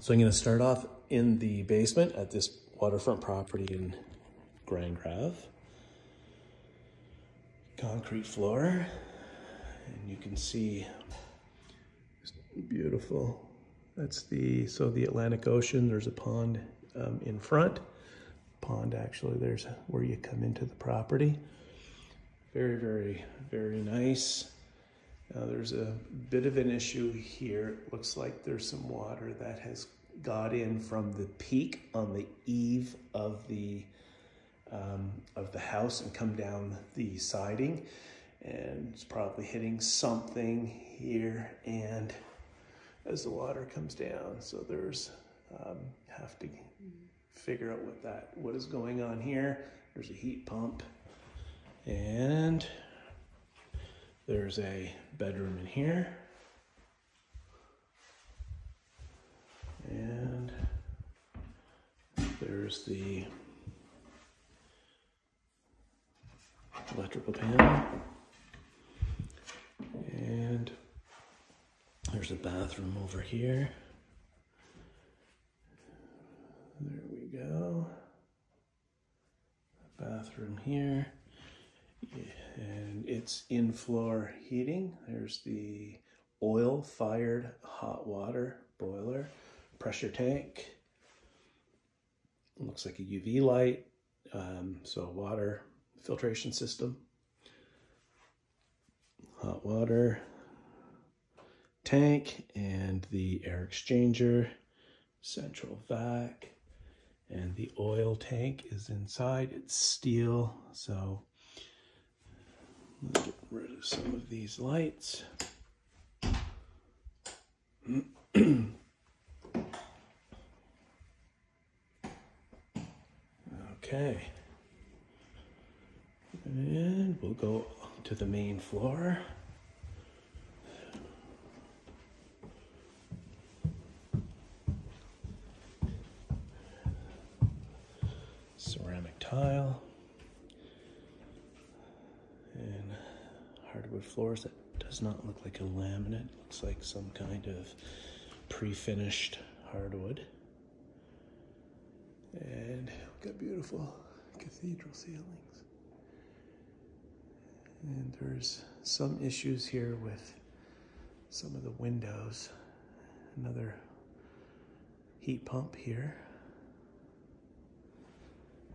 So I'm going to start off in the basement at this waterfront property in Grand Greve. Concrete floor, and you can see beautiful. That's the, so the Atlantic Ocean, there's a pond um, in front. Pond actually, there's where you come into the property. Very, very, very nice. Now there's a bit of an issue here. It looks like there's some water that has got in from the peak on the eave of the um, of the house and come down the siding. And it's probably hitting something here. And as the water comes down so there's um, have to figure out what that what is going on here. There's a heat pump. And there's a bedroom in here. And there's the electrical panel. And there's a bathroom over here. There we go. Bathroom here and it's in floor heating. There's the oil fired hot water boiler, pressure tank. Looks like a UV light, um, so water filtration system, hot water tank, and the air exchanger, central vac, and the oil tank is inside. It's steel, so Get rid of some of these lights. okay. And we'll go to the main floor. Ceramic tile. Hardwood floors that does not look like a laminate. It looks like some kind of pre-finished hardwood. And we've got beautiful cathedral ceilings. And there's some issues here with some of the windows. Another heat pump here.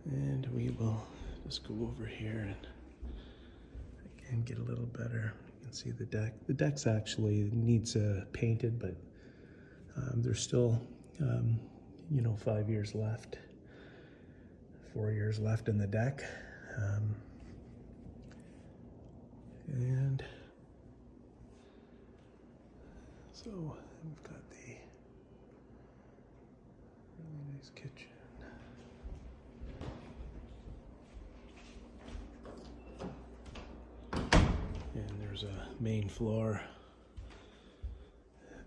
And we will just go over here and and get a little better. You can see the deck. The deck's actually needs uh, painted, but um, there's still, um, you know, five years left, four years left in the deck. Um, and so we've got the really nice kitchen. There's a main floor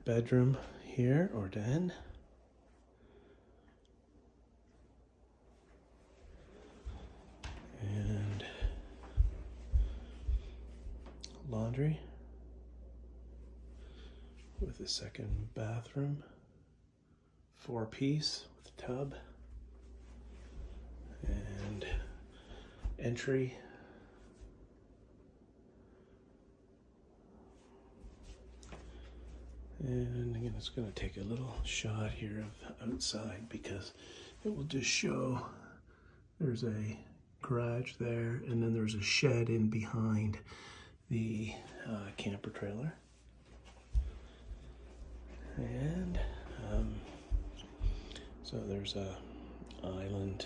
bedroom here or den. And laundry with a second bathroom, four piece with tub and entry And again, it's going to take a little shot here of outside because it will just show there's a garage there and then there's a shed in behind the uh, camper trailer. And um, so there's a island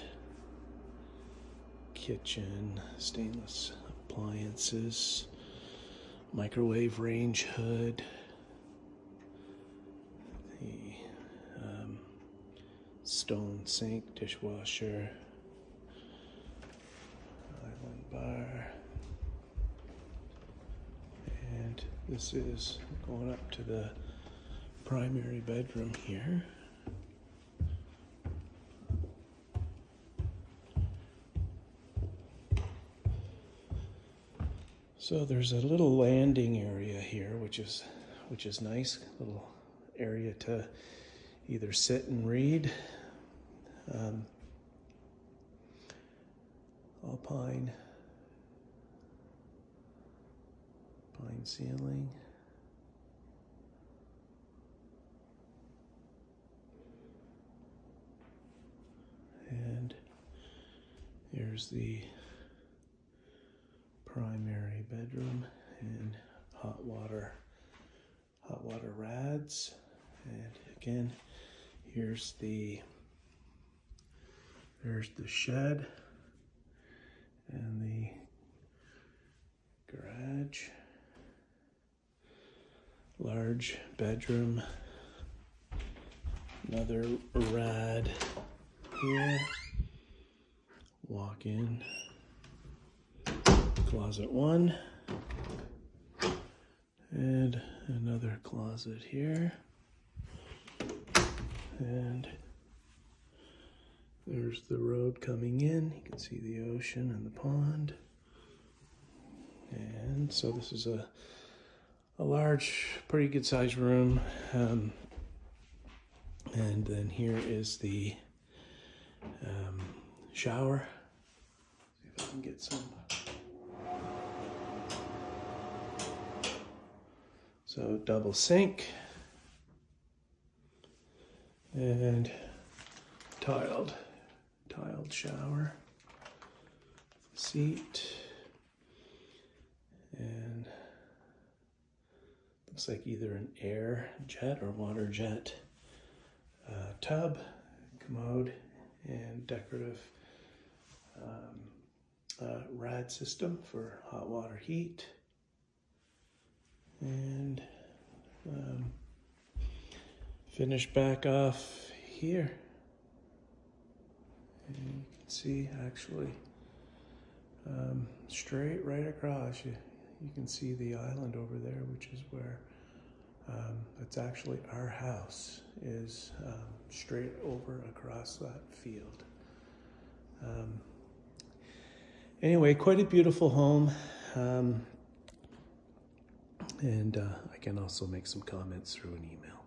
kitchen, stainless appliances, microwave range hood, stone sink, dishwasher, island bar. And this is going up to the primary bedroom here. So there's a little landing area here, which is which is nice, little area to either sit and read. Um, all pine, pine ceiling. And here's the primary bedroom and hot water, hot water rads. And again, here's the, there's the shed and the garage. Large bedroom. Another rad here. Walk in. Closet one. And another closet here. And there's the road coming in. You can see the ocean and the pond. And so this is a a large, pretty good sized room. Um, and then here is the um, shower. See if I can get some. So double sink and tiled tiled shower seat and looks like either an air jet or water jet uh, tub commode and decorative um, uh, rad system for hot water heat and um, finish back off here see actually. Um, straight right across. You, you can see the island over there which is where um, it's actually our house is um, straight over across that field. Um, anyway quite a beautiful home. Um, and uh, I can also make some comments through an email